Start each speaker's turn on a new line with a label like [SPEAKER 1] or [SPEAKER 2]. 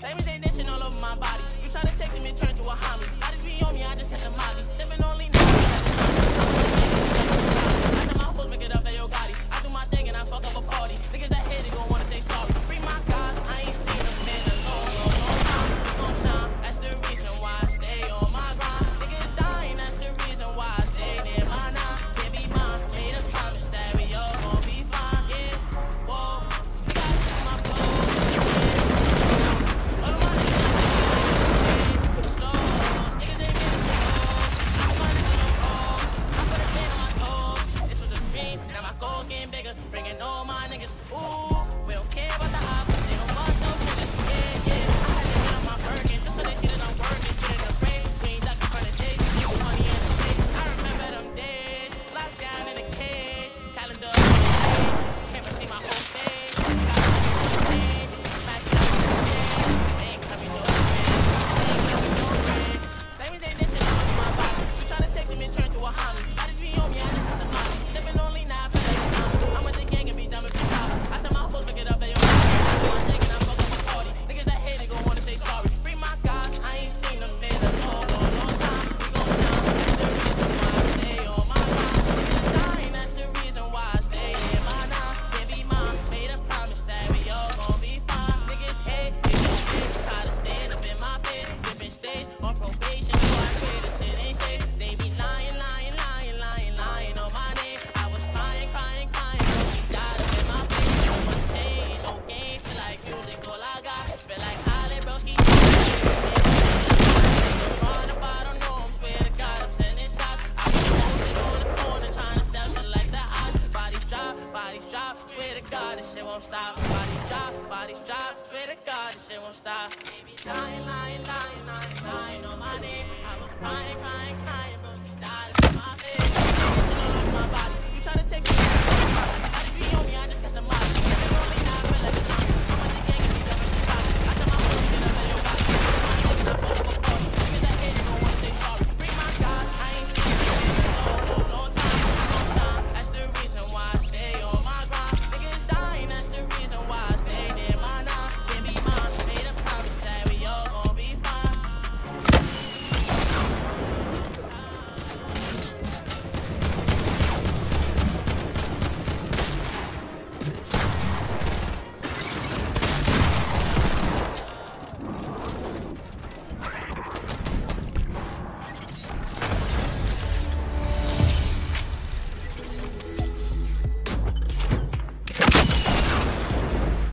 [SPEAKER 1] Same as dishing all over my body. You try to take them and turn to a homie. I just be on me, I just God, this shit won't stop. Bodies drop, bodies drop. Swear to God, this shit won't stop. Baby, lying, lying, lying, lying, lying on my name. I was crying, crying.